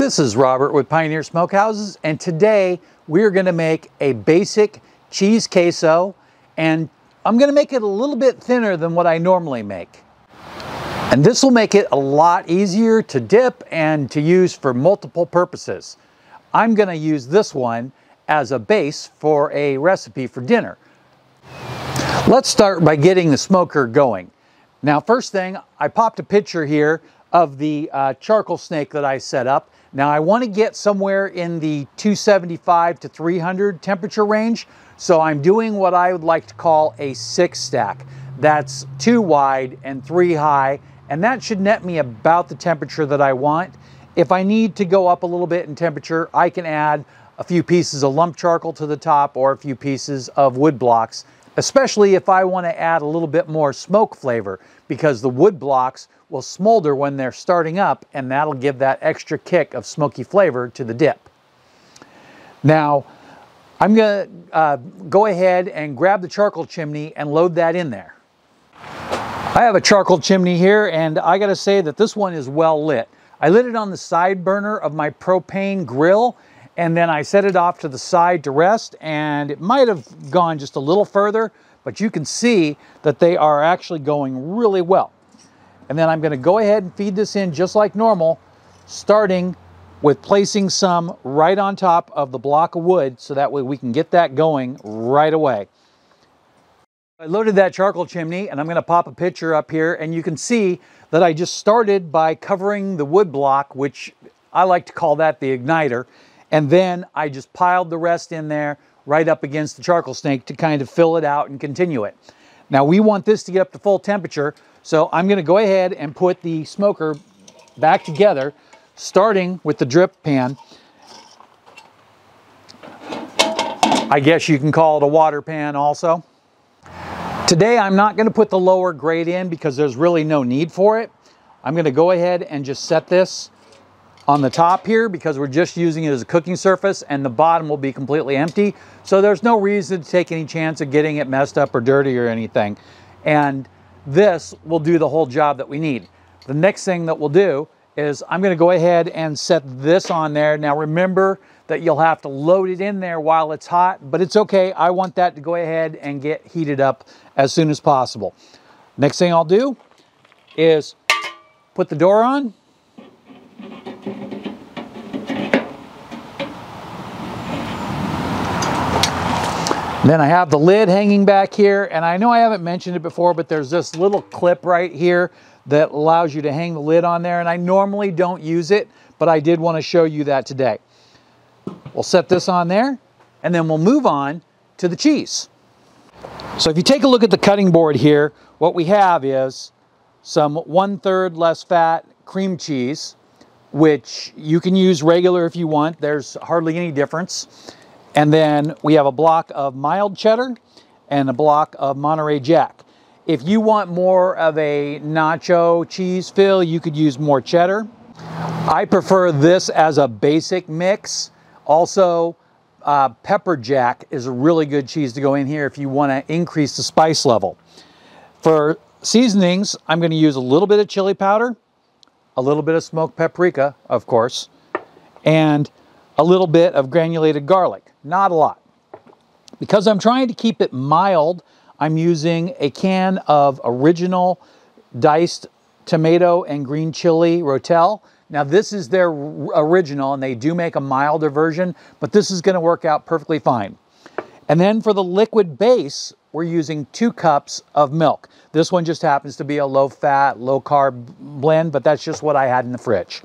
This is Robert with Pioneer Smokehouses and today we're going to make a basic cheese queso and I'm going to make it a little bit thinner than what I normally make. And this will make it a lot easier to dip and to use for multiple purposes. I'm going to use this one as a base for a recipe for dinner. Let's start by getting the smoker going. Now first thing, I popped a picture here of the uh, charcoal snake that I set up. Now I want to get somewhere in the 275 to 300 temperature range, so I'm doing what I would like to call a six stack. That's two wide and three high, and that should net me about the temperature that I want. If I need to go up a little bit in temperature, I can add a few pieces of lump charcoal to the top or a few pieces of wood blocks, especially if I want to add a little bit more smoke flavor because the wood blocks will smolder when they're starting up and that'll give that extra kick of smoky flavor to the dip. Now, I'm going to uh, go ahead and grab the charcoal chimney and load that in there. I have a charcoal chimney here and I got to say that this one is well lit. I lit it on the side burner of my propane grill and then I set it off to the side to rest and it might have gone just a little further, but you can see that they are actually going really well. And then I'm gonna go ahead and feed this in just like normal, starting with placing some right on top of the block of wood so that way we can get that going right away. I loaded that charcoal chimney and I'm gonna pop a picture up here and you can see that I just started by covering the wood block, which I like to call that the igniter. And then I just piled the rest in there right up against the charcoal snake to kind of fill it out and continue it. Now we want this to get up to full temperature, so I'm gonna go ahead and put the smoker back together, starting with the drip pan. I guess you can call it a water pan also. Today I'm not gonna put the lower grate in because there's really no need for it. I'm gonna go ahead and just set this on the top here because we're just using it as a cooking surface and the bottom will be completely empty. So there's no reason to take any chance of getting it messed up or dirty or anything. And this will do the whole job that we need. The next thing that we'll do is I'm gonna go ahead and set this on there. Now remember that you'll have to load it in there while it's hot, but it's okay. I want that to go ahead and get heated up as soon as possible. Next thing I'll do is put the door on. Then I have the lid hanging back here, and I know I haven't mentioned it before, but there's this little clip right here that allows you to hang the lid on there, and I normally don't use it, but I did want to show you that today. We'll set this on there, and then we'll move on to the cheese. So if you take a look at the cutting board here, what we have is some one-third less fat cream cheese, which you can use regular if you want. There's hardly any difference. And then we have a block of mild cheddar and a block of Monterey Jack. If you want more of a nacho cheese fill, you could use more cheddar. I prefer this as a basic mix. Also, uh, pepper jack is a really good cheese to go in here if you want to increase the spice level. For seasonings, I'm going to use a little bit of chili powder, a little bit of smoked paprika, of course, and a little bit of granulated garlic not a lot. Because I'm trying to keep it mild, I'm using a can of original diced tomato and green chili rotel. Now this is their original and they do make a milder version, but this is gonna work out perfectly fine. And then for the liquid base, we're using two cups of milk. This one just happens to be a low fat, low carb blend, but that's just what I had in the fridge.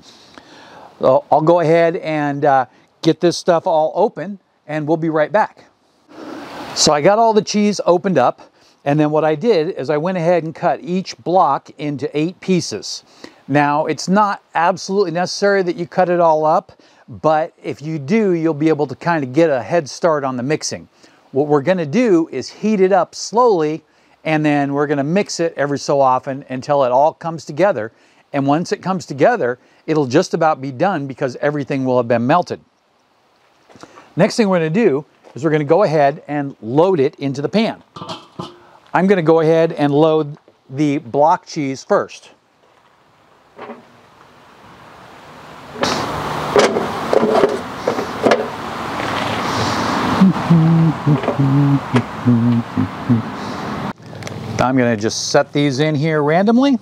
So I'll go ahead and uh, get this stuff all open and we'll be right back. So I got all the cheese opened up and then what I did is I went ahead and cut each block into eight pieces. Now it's not absolutely necessary that you cut it all up, but if you do, you'll be able to kind of get a head start on the mixing. What we're gonna do is heat it up slowly and then we're gonna mix it every so often until it all comes together. And once it comes together, it'll just about be done because everything will have been melted. Next thing we're gonna do is we're gonna go ahead and load it into the pan. I'm gonna go ahead and load the block cheese first. I'm gonna just set these in here randomly.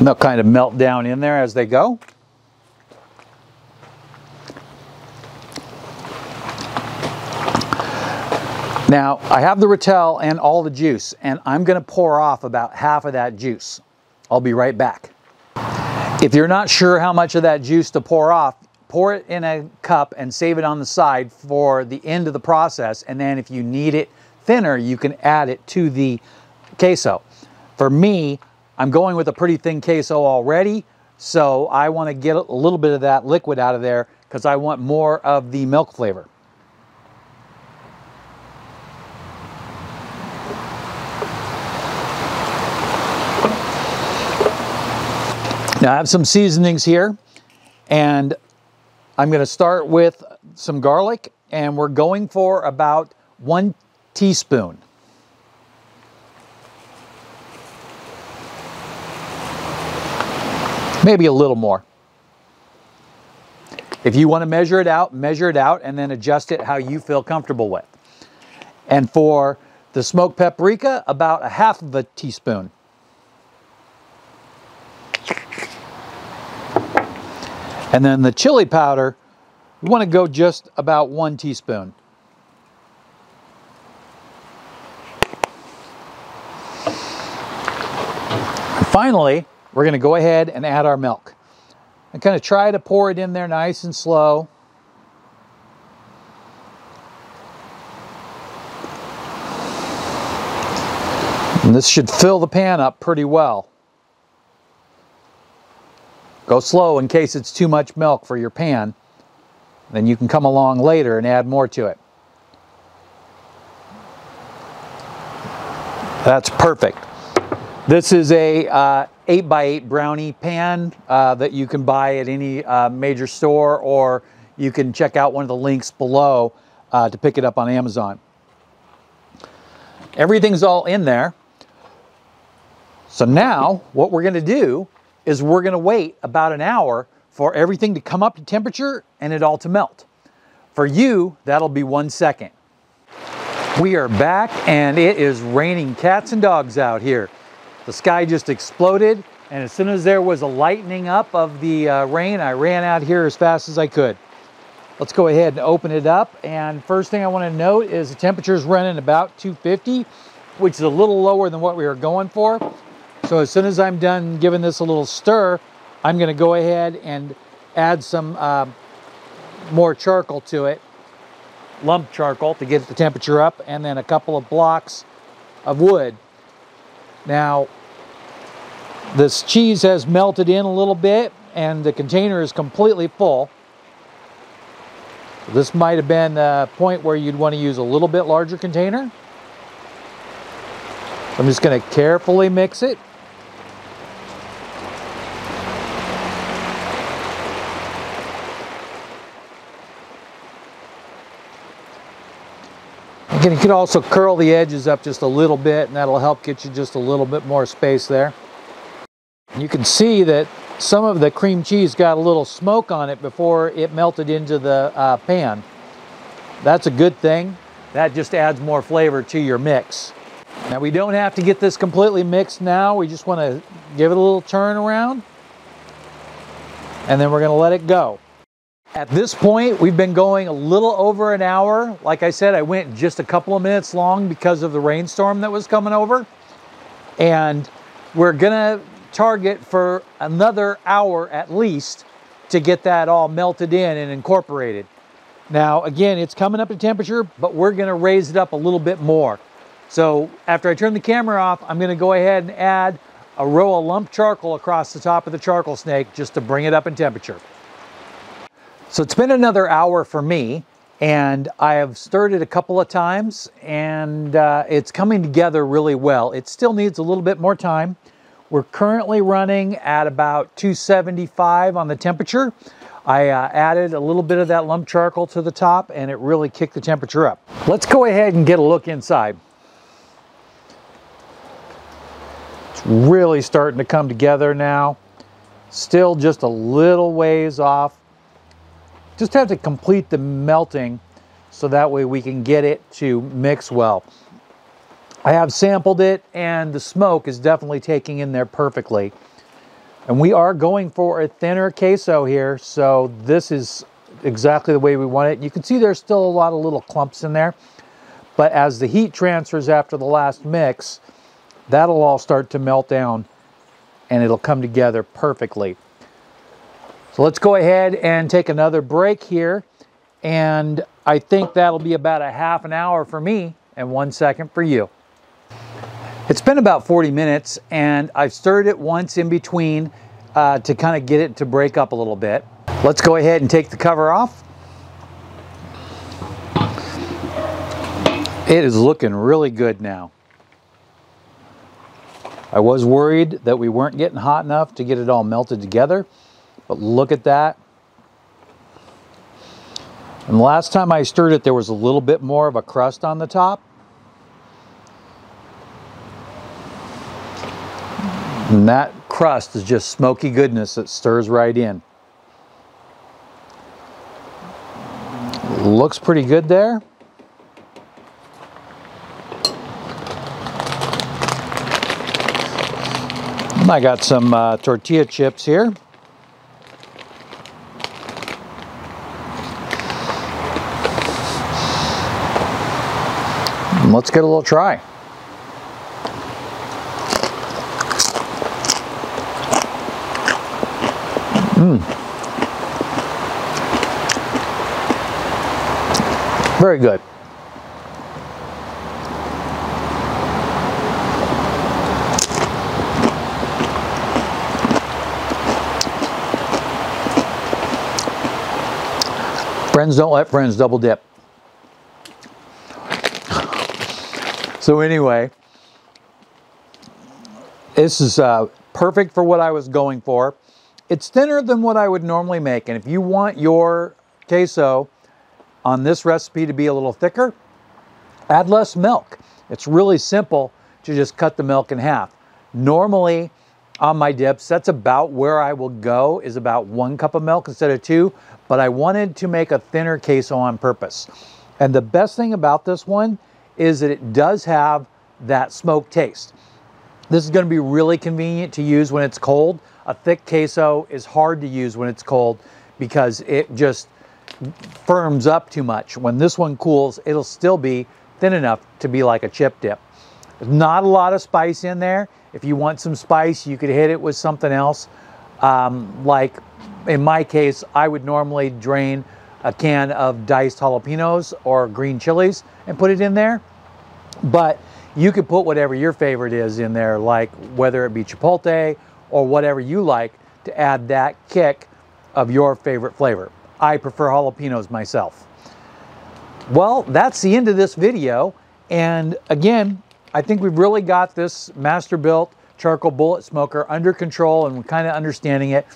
And they'll kind of melt down in there as they go. Now, I have the Rotel and all the juice, and I'm gonna pour off about half of that juice. I'll be right back. If you're not sure how much of that juice to pour off, pour it in a cup and save it on the side for the end of the process. And then if you need it thinner, you can add it to the queso. For me, I'm going with a pretty thin queso already, so I want to get a little bit of that liquid out of there because I want more of the milk flavor. Now I have some seasonings here and I'm going to start with some garlic and we're going for about one teaspoon. Maybe a little more. If you want to measure it out, measure it out and then adjust it how you feel comfortable with. And for the smoked paprika, about a half of a teaspoon. And then the chili powder, you want to go just about one teaspoon. finally, we're going to go ahead and add our milk. And kind of try to pour it in there nice and slow. And this should fill the pan up pretty well. Go slow in case it's too much milk for your pan. Then you can come along later and add more to it. That's perfect. This is a uh, 8 by 8 brownie pan uh, that you can buy at any uh, major store or you can check out one of the links below uh, to pick it up on Amazon. Everything's all in there. So now what we're going to do is we're going to wait about an hour for everything to come up to temperature and it all to melt. For you, that'll be one second. We are back and it is raining cats and dogs out here. The sky just exploded, and as soon as there was a lightening up of the uh, rain, I ran out here as fast as I could. Let's go ahead and open it up. And first thing I want to note is the temperature is running about 250, which is a little lower than what we were going for. So as soon as I'm done giving this a little stir, I'm going to go ahead and add some uh, more charcoal to it, lump charcoal to get the temperature up, and then a couple of blocks of wood. Now, this cheese has melted in a little bit and the container is completely full. This might have been a point where you'd want to use a little bit larger container. I'm just going to carefully mix it. Again, you can also curl the edges up just a little bit and that'll help get you just a little bit more space there. You can see that some of the cream cheese got a little smoke on it before it melted into the uh, pan. That's a good thing. That just adds more flavor to your mix. Now we don't have to get this completely mixed now. We just want to give it a little turn around and then we're going to let it go. At this point, we've been going a little over an hour. Like I said, I went just a couple of minutes long because of the rainstorm that was coming over. And we're gonna target for another hour at least to get that all melted in and incorporated. Now, again, it's coming up to temperature, but we're gonna raise it up a little bit more. So after I turn the camera off, I'm gonna go ahead and add a row of lump charcoal across the top of the charcoal snake just to bring it up in temperature. So it's been another hour for me and I have stirred it a couple of times and uh, it's coming together really well. It still needs a little bit more time. We're currently running at about 275 on the temperature. I uh, added a little bit of that lump charcoal to the top and it really kicked the temperature up. Let's go ahead and get a look inside. It's really starting to come together now. Still just a little ways off. Just have to complete the melting so that way we can get it to mix well. I have sampled it and the smoke is definitely taking in there perfectly. And we are going for a thinner queso here, so this is exactly the way we want it. You can see there's still a lot of little clumps in there, but as the heat transfers after the last mix, that'll all start to melt down and it'll come together perfectly. So let's go ahead and take another break here. And I think that'll be about a half an hour for me and one second for you. It's been about 40 minutes and I've stirred it once in between uh, to kind of get it to break up a little bit. Let's go ahead and take the cover off. It is looking really good now. I was worried that we weren't getting hot enough to get it all melted together, but look at that. And the last time I stirred it, there was a little bit more of a crust on the top. And that crust is just smoky goodness that stirs right in. Looks pretty good there. I got some uh, tortilla chips here. let's get a little try. Mmm. Very good. Friends don't let friends double dip. So anyway, this is uh, perfect for what I was going for. It's thinner than what I would normally make. And if you want your queso on this recipe to be a little thicker, add less milk. It's really simple to just cut the milk in half. Normally on my dips, that's about where I will go is about one cup of milk instead of two, but I wanted to make a thinner queso on purpose. And the best thing about this one is that it does have that smoke taste. This is gonna be really convenient to use when it's cold a thick queso is hard to use when it's cold because it just firms up too much. When this one cools, it'll still be thin enough to be like a chip dip. There's not a lot of spice in there. If you want some spice, you could hit it with something else. Um, like in my case, I would normally drain a can of diced jalapenos or green chilies and put it in there. But you could put whatever your favorite is in there, like whether it be chipotle or whatever you like to add that kick of your favorite flavor. I prefer jalapenos myself. Well, that's the end of this video. And again, I think we've really got this Masterbuilt charcoal bullet smoker under control and we're kind of understanding it.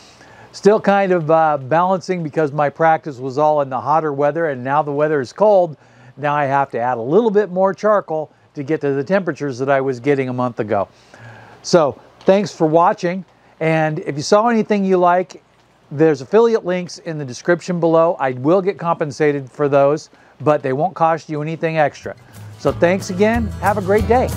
Still kind of uh, balancing because my practice was all in the hotter weather and now the weather is cold. Now I have to add a little bit more charcoal to get to the temperatures that I was getting a month ago. So Thanks for watching. And if you saw anything you like, there's affiliate links in the description below. I will get compensated for those, but they won't cost you anything extra. So thanks again. Have a great day.